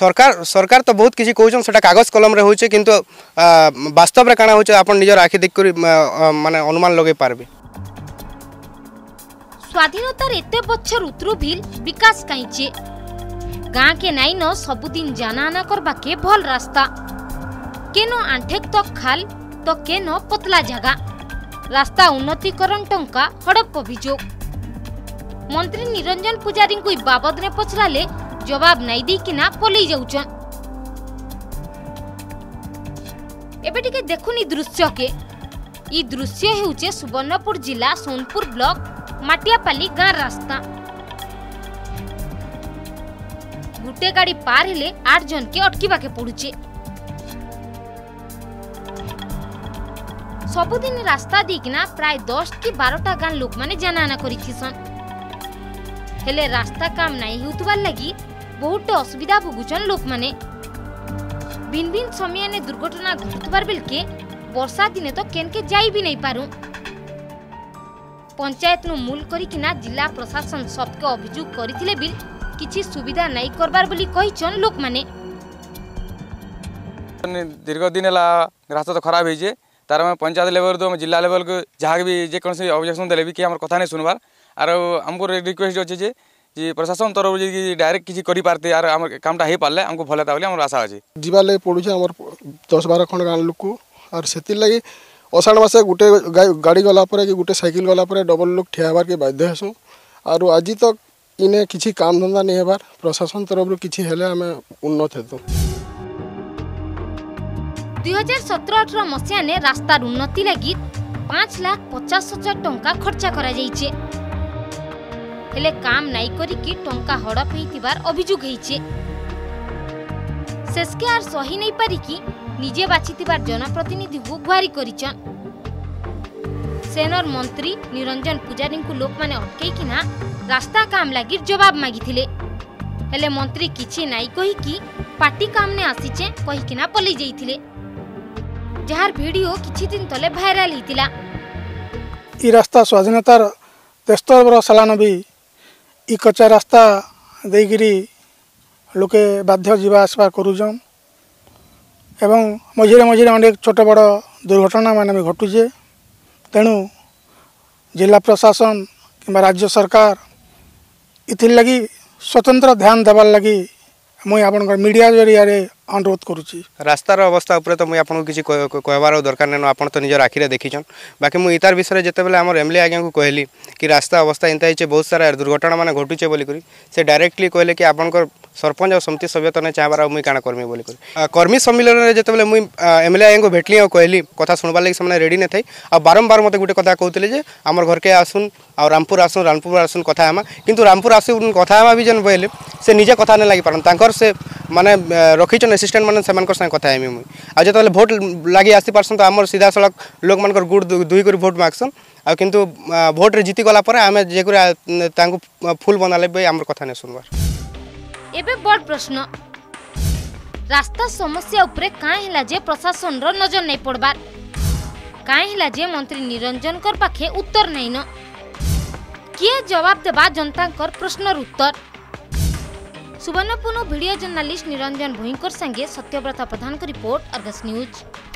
सरकार सरकार तो बहुत किसी कौन से कागज कलम किंतु वास्तव में कण हो निजर आखि देख मान अनुमान लगे पार्बे स्वाधीनतार एत बच्छ ऋतुभिल विकास कहींचे गाँ के नाइन सबुदिन जानाना करवाके भल रास्ता केनो आंठेक तो खाल तो केनो पतला जगह रास्ता उन्नतिकरण टा हड़प अभोग मंत्री निरंजन पूजारी बाबद ने पचरले জবাব নাই দেইকিনা পলাই যাউছন এবে টিকে দেখুনি দৃশ্যকে ଇ ଦୃଶ୍ୟ ହେଉଛି ସୁବର୍ଣ୍ଣପୁର ଜିଲ୍ଲା ସୋନପୁର ବ୍ଲକ ମାଟିଆପାଲି ଗାଁ ରାସ୍ତା ଗୋଟେ ଗାଡ଼ି ପାର ହେଲେ ଆଠ ଜଣକେ ଅଟକିବାକେ ପଡ଼ୁଛି ସବୁଦିନ ରାସ୍ତା ଦେଇକିନା ପ୍ରାୟ ଦଶ କି ବାରଟା ଗାଁ ଲୋକମାନେ ଜାନାଆନା କରିଥିସନ୍ ହେଲେ ରାସ୍ତା କାମ ନାଇଁ ହେଉଥିବାର ଲାଗି বহুতটা অসুবিধা ভুগুছন লোকমানে ভিন ভিন সময়ানে দুর্ঘটনা ঘটুবার বেলকে বর্ষা দিনে তো কেনকে যাই বি নেই পারু পঞ্চায়েত নু মূল করিকিনা জেলা প্রশাসন সবকে অভিযোগ করিলে বিল কিছু সুবিধা নাই করবার বলি কইছন লোকমানে দীর্ঘদিন হল রাস্তা তো খারাপ হয়েছে তার আমি পঞ্চায়েত লেভেল তো জেলা লেভেলকে যা বি যেকোন অবজেকশন দেলে বি কি আমার কথা নাই শুনবার আর আমার রিকোয়েস্ট অছে যে যে প্রশাসন তরফ যদি ডাইরেক্ট কিছু করে পারতে আর আমার কামটা হয়ে পারলে আমাকে ভালো হতা বলে আমার আশা আছে যাবার লাগে পড়ুছে আমার দশ বার খন্ড গাঁ লোক আর সেতির লাগে অষাঢ় মাসে গোটে গাড়ি গলা পরে কি গোটে সাইকেল গলা পরে ডবল লোক ঠিয়া হবার কে বাধ্য হেসু আর আজি তক ইনে কিছু কাম ধন্দা নেই হবার প্রশাসন তরফর কিছু হলে আমি উন্নত হেতু দুই হাজার সতেরো অঠর মশিয়ানে রাস্তার উন্নতি লাগি পাঁচ লাখ পচাশ হাজার টঙ্কা খরচা করা যাইছে ହେଲେ କାମ ନାଇଁ କରିକି ଟଙ୍କା ହଡ଼ପ ହେଇଥିବାର ଅଭିଯୋଗ ହେଇଛି ଶେଷକେ ଆର୍ ସହି ନେଇପାରିକି ନିଜେ ବାଛିଥିବାର ଜନପ୍ରତିନିଧିକୁ ଗୁହାରି କରିଛନ୍ ସେନର ମନ୍ତ୍ରୀ ନିରଞ୍ଜନ ପୂଜାରୀଙ୍କୁ ଲୋକମାନେ ଅଟକେଇକିନା ରାସ୍ତା କାମ ଲାଗି ଜବାବ ମାଗିଥିଲେ ହେଲେ ମନ୍ତ୍ରୀ କିଛି ନାଇଁ କହିକି ପାର୍ଟି କାମନେ ଆସିଛେ କହିକିନା ପଲେଇ ଯାଇଥିଲେ ଯାହାର ଭିଡ଼ିଓ କିଛି ଦିନ ତଳେ ଭାଇରାଲ ହେଇଥିଲା ଇ ରାସ୍ତା ସ୍ୱାଧୀନତାର ତେସ୍ତର ବର୍ଷ ସାଲାନ ବି ଇ କଚା ରାସ୍ତା ଦେଇକିରି ଲୋକେ ବାଧ୍ୟ ଯିବା ଆସିବା କରୁଛନ୍ ଏବଂ ମଝିରେ ମଝିରେ ଅନେକ ଛୋଟ ବଡ଼ ଦୁର୍ଘଟଣାମାନେ ବି ଘଟୁଛେ ତେଣୁ ଜିଲ୍ଲା ପ୍ରଶାସନ କିମ୍ବା ରାଜ୍ୟ ସରକାର ଇଥିର୍ ଲାଗି ସ୍ୱତନ୍ତ୍ର ଧ୍ୟାନ ଦେବାର୍ ଲାଗି ମୁଇଁ ଆପଣଙ୍କର ମିଡ଼ିଆ ଜରିଆରେ ଅନୁରୋଧ କରୁଛି ରାସ୍ତାର ଅବସ୍ଥା ଉପରେ ତ ମୁଁ ଆପଣଙ୍କୁ କିଛି କହିବାର ଦରକାର ନାହିଁ ଆପଣ ତ ନିଜର ଆଖିରେ ଦେଖିଛନ୍ ବାକି ମୁଁ ଇତାର ବିଷୟରେ ଯେତେବେଳେ ଆମର ଏମ୍ ଏଲ୍ ଏ ଆଜ୍ଞାଙ୍କୁ କହିଲି କି ରାସ୍ତା ଅବସ୍ଥା ଏନ୍ତା ହେଇଛେ ବହୁତ ସାରା ଦୁର୍ଘଟଣାମାନେ ଘଟୁଛେ ବୋଲିକରି ସେ ଡାଇରେକ୍ଟଲି କହିଲେ କି ଆପଣଙ୍କର ସରପଞ୍ଚ ଆଉ ସମିତି ସଭ୍ୟତା ନେଇ ଚାହିଁବାର ଆଉ ମୁଇଁ କାଣା କର୍ମି ବୋଲିକରି କର୍ମୀ ସମ୍ମିଳନରେ ଯେତେବେଳେ ମୁଇଁ ଏମ୍ ଏଲ୍ ଏ ଆଜ୍ଞାଙ୍କୁ ଭେଟଲି ଆଉ କହିଲି କଥା ଶୁଣବାର ଲାଗି ସେମାନେ ରେଡ଼ି ନଥାଇ ଆଉ ବାରମ୍ବାର ମୋତେ ଗୋଟେ କଥା କହୁଥିଲେ ଯେ ଆମର ଘରକେ ଆସୁନ୍ ଆଉ ରାମପୁର ଆସୁନ୍ ରାମପୁର ଆସୁନ୍ କଥା ହେମା କିନ୍ତୁ ରାମପୁର ଆସୁନ୍ କଥା ହେମା ବି ଯେନ୍ ବୋଇଲେ ସେ ନିଜେ କଥା ନାଇଁ ଲାଗିପାରନ୍ ତାଙ୍କର ସେ মানে রখিছন এসিষ্টাট মানে সে সাথে কথা হেমি মুই আর যেতবে ভোট লাগি আসি পারসন তো আমার সিধাসলখ লোক মানুষ গুড় দুই করে ভোট মাগসন আর কিন্তু ভোটরে জিতি গলা পরে আমি যে করে তা ফুল বনালে বই আমার কথা নেই শুনবার এবে বড় প্রশ্ন রাস্তা সমস্যা উপরে কাঁ হেলা যে প্রশাসনর নজর নেই পড়বার কাঁ হেলা যে মন্ত্রী নিরঞ্জনকর পাখে উত্তর নেইন কিয়ে জবাব দেবা জনতাঙ্কর প্রশ্নর উত্তর सुवर्णपूर्ण भिडियो जर्नालीस्ट निरंजन भुईंकर संगे Satyabrata Pradhan report Argus news